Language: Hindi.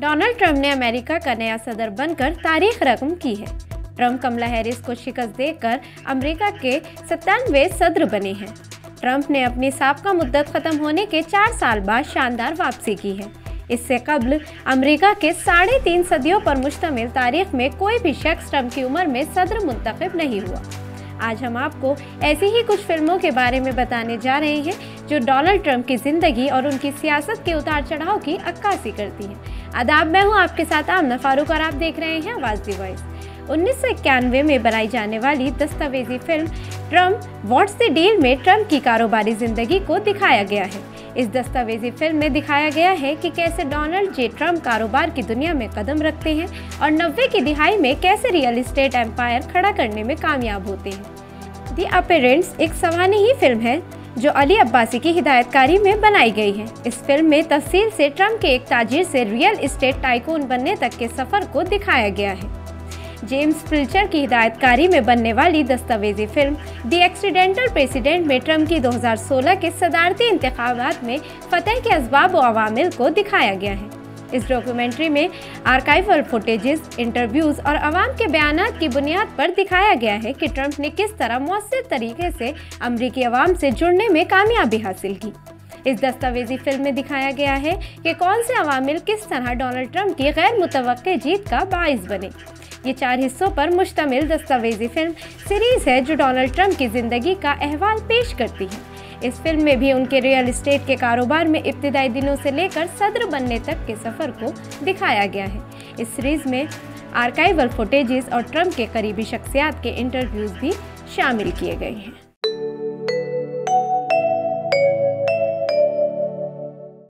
डोनाल्ड ट्रंप ने अमेरिका का नया सदर बनकर तारीख रकम की है। ट्रंप कमला हैरिस को शिकस्त देकर अमेरिका के सत्तानवे सदर बने हैं। ट्रंप ने अपनी सबका मुद्दत खत्म होने के चार साल बाद शानदार वापसी की है। इससे कबल अमेरिका के साढ़े तीन सदियों पर मुश्तमिल तारीख में कोई भी शख्स ट्रंप की उम्र में सदर मुंतखब नहीं हुआ। आज हम आपको ऐसी ही कुछ फ़िल्मों के बारे में बताने जा रहे हैं जो डोनाल्ड ट्रंप की ज़िंदगी और उनकी सियासत के उतार चढ़ाव की अक्कासी करती है। आदाब, मैं हूँ आपके साथ आमना फारूक और आप देख रहे हैं आवाज़ दी वॉइस। उन्नीस में बनाई जाने वाली दस्तावेजी film Trump what's the deal में ट्रंप की कारोबारी ज़िंदगी को दिखाया गया है। इस दस्तावेजी फ़िल्म में दिखाया गया है कि कैसे डोनाल्ड जे ट्रंप कारोबार की दुनिया में कदम रखते हैं और नब्बे की दिहाई में कैसे रियल इस्टेट एम्पायर खड़ा करने में कामयाब होते हैं। दी अपेरेंट्स, एक सवानी ही फ़िल्म है जो अली अब्बासी की हिदायतकारी में बनाई गई है। इस फ़िल्म में तफसील से ट्रंप के एक ताजिर से रियल इस्टेट टाइकून बनने तक के सफ़र को दिखाया गया है। जेम्स फिल्चर की हिदायतकारी में बनने वाली दस्तावेजी फ़िल्म दी एक्सीडेंटल प्रेसिडेंट में ट्रंप की 2016 के सदारती इंतबात में फतेह के इसबाब अवामिल को दिखाया गया है। इस डॉक्यूमेंट्री में आर्काइवल फुटेजेस, इंटरव्यूज़ और आवाम के बयान की बुनियाद पर दिखाया गया है कि ट्रंप ने किस तरह मौसर तरीके से अमरीकी आवाम से जुड़ने में कामयाबी हासिल की। इस दस्तावेजी फ़िल्म में दिखाया गया है कि कौन से अवामिल किस तरह डोनाल्ड ट्रंप की गैर मुतव जीत का बायस बने। ये चार हिस्सों पर मुश्तमिल दस्तावेजी फ़िल्म सीरीज़ है जो डोनाल्ड ट्रंप की ज़िंदगी का अहवाल पेश करती है। इस फ़िल्म में भी उनके रियल इस्टेट के कारोबार में इब्तदाई दिनों से लेकर सदर बनने तक के सफ़र को दिखाया गया है। इस सीरीज़ में आर्काइवल फुटेजेस और ट्रंप के करीबी शख्सियात के इंटरव्यूज़ भी शामिल किए गए हैं।